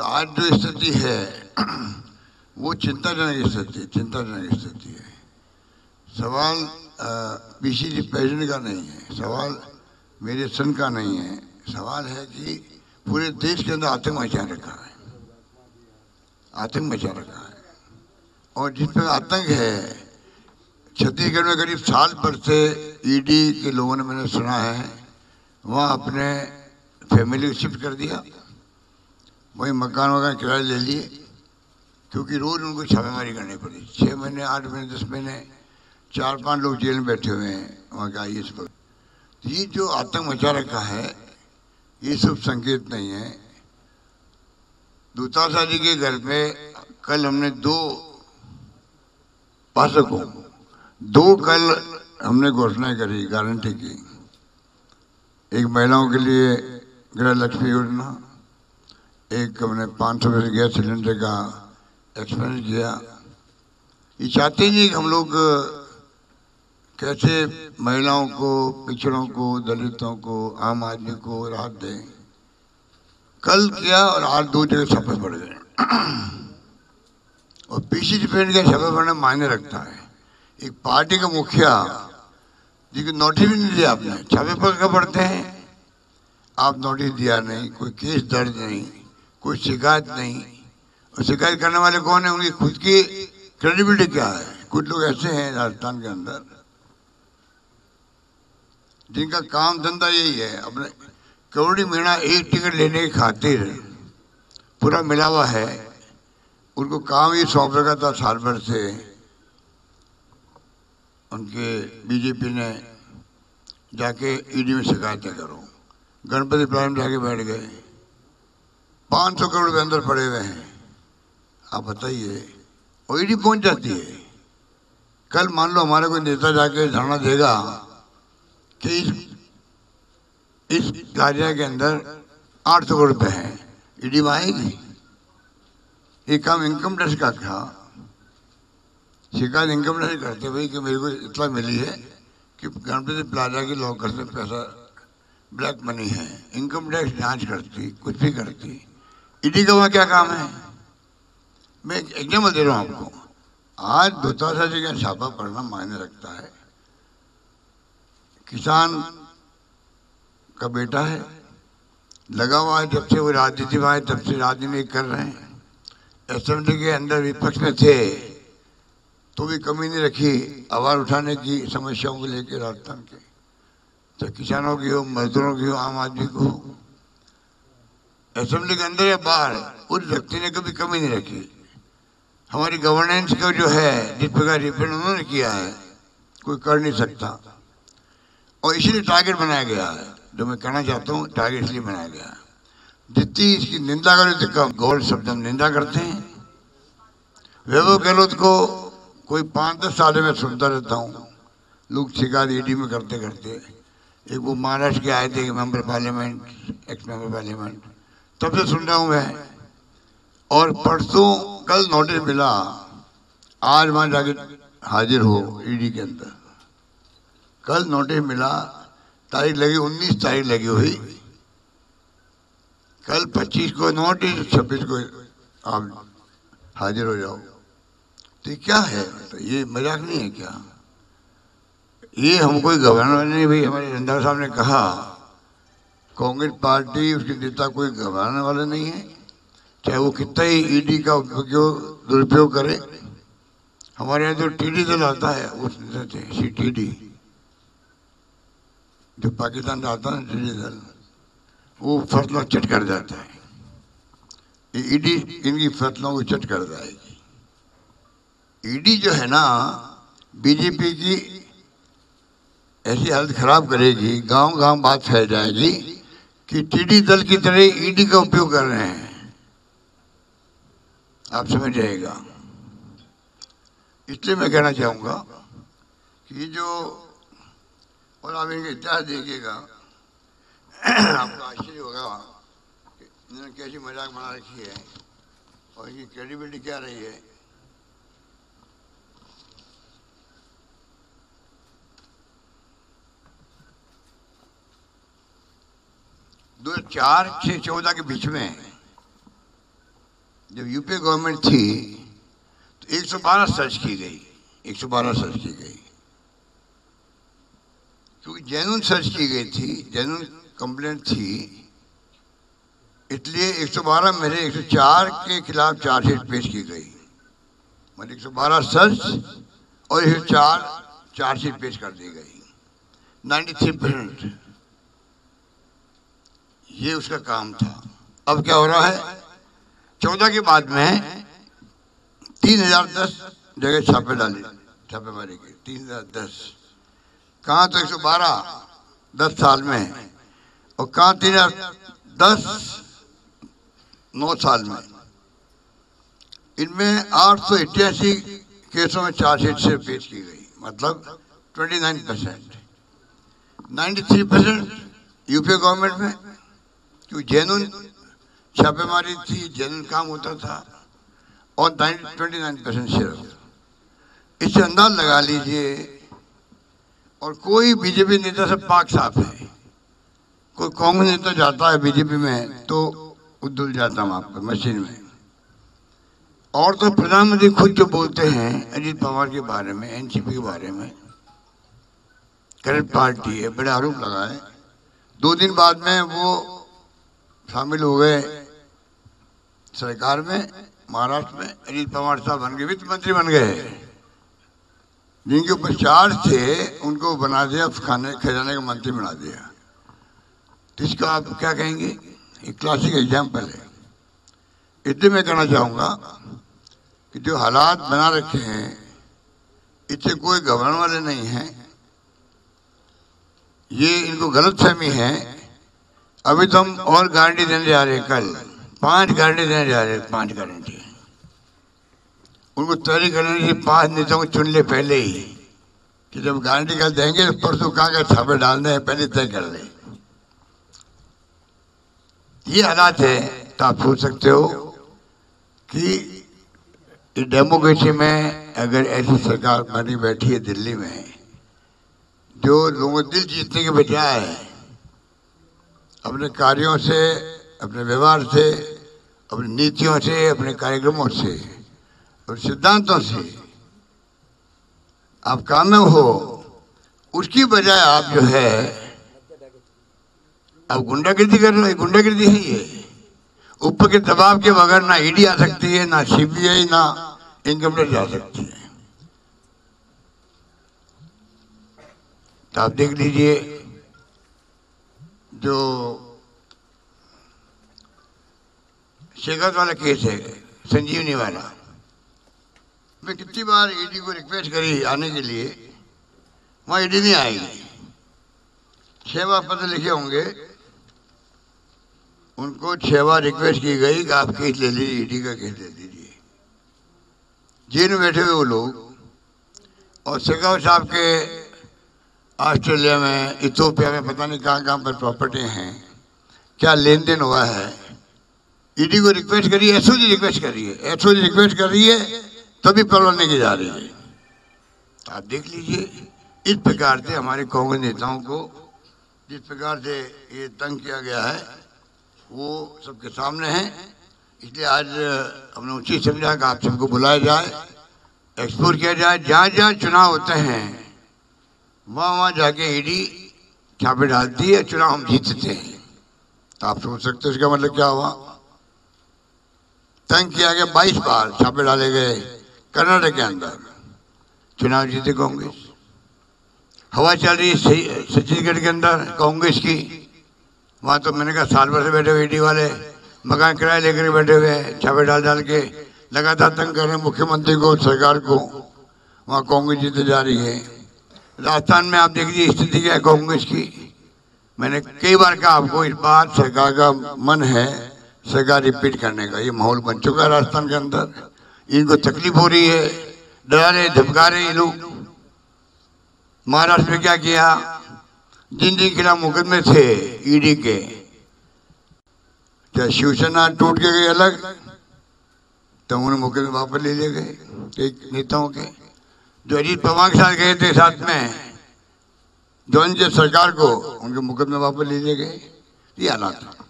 तो आज जो स्थिति है, वो चिंताजनक स्थिति चिंताजनक स्थिति है। सवाल पीसीसी प्रेसिडेंट का नहीं है, सवाल मेरे सन का नहीं है। सवाल है कि पूरे देश के अंदर आतंक मचा रखा है। आतंक मचा रखा है। और जिस पर आतंक है, छत्तीसगढ़ में करीब साल भर से ईडी के लोगों ने मैंने सुना है, वहाँ अपने फैमिली को शिफ्ट कर दिया। वही मकान वकान किराए ले लिए, क्योंकि रोज उनको छापेमारी करनी पड़ी। छः महीने, आठ महीने, दस महीने, चार पाँच लोग जेल में बैठे हुए हैं वहाँ के आई पर तो ये जो आतंक मचा रखा है, ये सब संकेत नहीं है। दूताशा जी के घर में कल हमने दो पासकों, दो कल हमने घोषणा करी, गारंटी की। एक महिलाओं के लिए गृह लक्ष्मी योजना एक हमने पाँच सौ रुपये गैस सिलेंडर का एक्सपेंस किया। ये चाहते ही कि हम लोग, कैसे महिलाओं को, पिछड़ों को, दलितों को, आम आदमी को राहत दें। कल किया और आज दो जगह छपे पड़ गए। और पीसी डिपेंड का छपे पड़ना मायने रखता है। एक पार्टी का मुखिया जिसको नोटिस भी नहीं दिया आपने छपे पड़ कर पढ़ते हैं। आप नोटिस दिया नहीं, कोई केस दर्ज नहीं। कोई शिकायत नहीं। और शिकायत करने वाले कौन है? उनकी खुद की क्रेडिबिलिटी क्या है? कुछ लोग ऐसे हैं राजस्थान के अंदर, जिनका काम धंधा यही है, अपने करोड़ी महीना एक टिकट लेने की खातिर पूरा मिला हुआ है। उनको काम ही सौंप रखा था साल भर से। उनके बीजेपी ने जाके ईडी में शिकायतें करो। गणपति प्लान जाके बैठ गए। पाँच सौ करोड़ के अंदर पड़े हुए हैं। आप बताइए और ईडी पहुँच जाती है। कल मान लो हमारे कोई नेता जाके धरना देगा कि इस इस कार्य के अंदर आठ सौ करोड़ रुपये हैं। ईडी में आएगी ये काम इनकम टैक्स का था। शिकायत इनकम टैक्स करते हुए कि मेरे को इतना मिली है कि गणपति प्लाजा के लॉकर से पैसा, ब्लैक मनी है। इनकम टैक्स जाँच करती, कुछ भी करती। ईडी का वहाँ क्या काम है? मैं एक एग्ज़ाम्पल दे रहा हूँ आपको। आज दुताशा जी का छापा पढ़ना मायने रखता है? किसान का बेटा है, लगा हुआ है जब से वो राजनीति में आए, तब से राजनीति कर रहे हैं। असेंबली के अंदर विपक्ष में थे तो भी कमी नहीं रखी, आवाज़ उठाने की समस्याओं को लेकर राजस्थान के। तो किसानों की हो, मजदूरों की हो, आम आदमी को हो। असेंबली के अंदर या बाहर उस व्यक्ति ने कभी कमी नहीं रखी। हमारी गवर्नेंस का जो है, जिस प्रकार रिपेयर उन्होंने किया है, कोई कर नहीं सकता। और इसीलिए टारगेट बनाया गया है। जो मैं कहना चाहता हूँ टारगेट इसलिए बनाया गया है। जितनी इसकी निंदा करें तो कम गौर शब्द हम निंदा करते हैं। वैभव गहलोत को कोई पाँच दस साल में सुनता रहता हूँ। लोग शिकायत ईडी में करते करते एक वो महाराष्ट्र के आए थे member parliament ex member parliament तब से सुन रहा हूँ मैं। और परसों कल नोटिस मिला। आज वहाँ जाके हाजिर हो ईडी के अंदर। कल नोटिस मिला, तारीख लगी उन्नीस, तारीख लगी हुई। कल पच्चीस को नोटिस छब्बीस को आप हाजिर हो जाओ। तो क्या है? तो ये मज़ाक नहीं है क्या? ये हमको गवर्नर ने भी हमारे साहब ने कहा कांग्रेस पार्टी उसके नेता कोई घबराने वाले नहीं है। चाहे वो कितना ही ईडी का उपयोग, दुरुपयोग करे। हमारे यहाँ जो टीडी दल आता है उस सी टी डी जो पाकिस्तान आता है टीडी दल, वो फ़सलों चट कर जाता है। ईडी इनकी फ़सलों को चट कर जाएगी ईडी जो है ना बीजेपी की ऐसी हालत खराब करेगी गाँव गाँव बात फैल जाएगी। कि टीडी दल की तरह ईडी का उपयोग कर रहे हैं। आप समझ जाएगा। इसलिए मैं कहना चाहूँगा कि जो और आप इनका इतिहास देखिएगा, आपको आश्चर्य होगा इन्होंने कैसी मज़ाक बना रखी है और इनकी क्रेडिबिलिटी क्या रही है। दो चार छः चौदह के बीच में, जब यूपी गवर्नमेंट थी तो 112 सर्च की गई 112 सर्च की गई। क्योंकि जैनुन सर्च की गई थी जैनुन कंप्लेंट थी, इसलिए 112 में से 104 के खिलाफ चार्जशीट पेश की गई। मतलब 112 सर्च और 104 चार्जशीट पेश कर दी गई। 93 परसेंट ये उसका काम था। अब क्या हो रहा है? चौदह के बाद में तीन हज़ार दस जगह छापे डाले छापेमारी की तीन हज़ार दस। कहाँ तो एक सौ बारह? दस साल में। और कहाँ तीन हज़ार दस? नौ साल में। इनमें आठ सौ इक्यासी केसों में चार्जशीट से पेश की गई। मतलब twenty nine percent ninety three percent UP government में। क्योंकि जेनुन? छापेमारी थी, जेनुन काम होता था। और ट्वेंटी नाइन परसेंट शेयर इससे अंदाज लगा लीजिए। और कोई बीजेपी नेता से पाक साफ़ है। कोई कांग्रेस नेता जाता है बीजेपी में तो उधुल जाता वहाँ पर मशीन में। और तो प्रधानमंत्री खुद जो बोलते हैं, अजीत पवार के बारे में, एनसीपी के बारे में, करंट पार्टी है, बड़े आरोप लगाए दो दिन बाद में वो शामिल हो गए। सरकार में, महाराष्ट्र में अजीत पवार साहब बन गए, वित्त मंत्री बन गए। जिनके ऊपर चार्ज थे, उनको बना दिया, खाने, खजाने का मंत्री बना दिया। तो इसका आप क्या कहेंगे? एक क्लासिक एग्ज़ाम्पल है। इतने मैं कहना चाहूँगा कि जो हालात बना रखे हैं, इससे कोई घबराने वाले नहीं हैं। ये इनको गलत फहमी है अभी तो हम और गारंटी देने जा रहे हैं कल। पाँच गारंटी देने जा रहे हैं, पाँच गारंटी। उनको तैयारी करने से पाँच नेताओं को चुन ले पहले ही। कि जब गारंटी कल देंगे तो परसों कहाँ का छापे डालने हैं, पहले तय कर ले। ये हालात है तो आप सोच सकते हो कि डेमोक्रेसी में अगर ऐसी सरकार बनी बैठी है दिल्ली में, जो लोगों दिल जीतने के बजाय अपने कार्यों से, अपने व्यवहार से, अपनी नीतियों से, अपने कार्यक्रमों से और सिद्धांतों से। आप कामयाब हो, उसकी बजाय आप जो है अब गुंडागिर्दी कर रहे गुंडागिर्दी है ये ऊपर के दबाव के बगैर ना ईडी आ सकती है, ना सीबीआई, ना इनकम टैक्स आ सकती है। तो आप देख लीजिए जो शेखर वाला केस है, संजीवनी वाला, मैं कितनी बार ईडी को रिक्वेस्ट करी आने के लिए, वहाँ ईडी नहीं आएगी छह बार पत्र लिखे होंगे, उनको छह बार रिक्वेस्ट की गई कि आप केस ले लीजिए ईडी का केस ले लीजिए। जेल में बैठे हुए वो लोग, और शेखावत साहब के ऑस्ट्रेलिया में, इथोपिया में, पता नहीं कहाँ कहाँ पर प्रॉपर्टी हैं। क्या लेन देन हुआ है? ईडी को रिक्वेस्ट करिए एसओजी रिक्वेस्ट करिए। एसओजी रिक्वेस्ट कर रही है, तभी प्रॉब्लम लेके जा रही है। आप देख लीजिए, इस प्रकार से हमारे कांग्रेस नेताओं को, जिस प्रकार से ये तंग किया गया है, वो सबके सामने है। इसलिए आज हमने उचित समझा कि आप सबको बुलाया जाए एक्सप्लोर किया जाए जहाँ जहाँ चुनाव होते हैं। वहाँ वहाँ जाके ईडी छापे डालती है चुनाव हम जीतते हैं। तो आप सोच सकते हो इसका मतलब क्या हुआ? तंग किया गया, बाईस बार छापे डाले गए कर्नाटक के अंदर। चुनाव जीते कांग्रेस। हवा चल रही है छत्तीसगढ़ के अंदर, कांग्रेस की। वहाँ तो मैंने कहा साल भर से बैठे हुए ईडी वाले, मकान किराए लेकर बैठे हुए, छापे डाल डाल के लगातार तंग कर रहे हैं मुख्यमंत्री को, सरकार को। वहाँ कांग्रेस जीते जा रही है। राजस्थान में आप देख देखिए, स्थिति क्या है कांग्रेस की। मैंने कई बार कहा, आपको इस बार सरकार का मन है सरकार रिपीट करने का। ये माहौल बन चुका है राजस्थान के अंदर। इनको तकलीफ़ हो रही है, डरा रहे धमका रहे ये लोग। महाराष्ट्र में क्या किया? जिन जिन खिलाफ मुकदमे थे ईडी के क्या शिवसेना टूट के गई अलग तो उन्हें मुकदमे वापस ले लिए गए नेताओं के। जो अजीत पवार के साथ गए थे साथ में, जो सरकार को, उनके मुकदमे वापस ले लिए गए, ये हालात था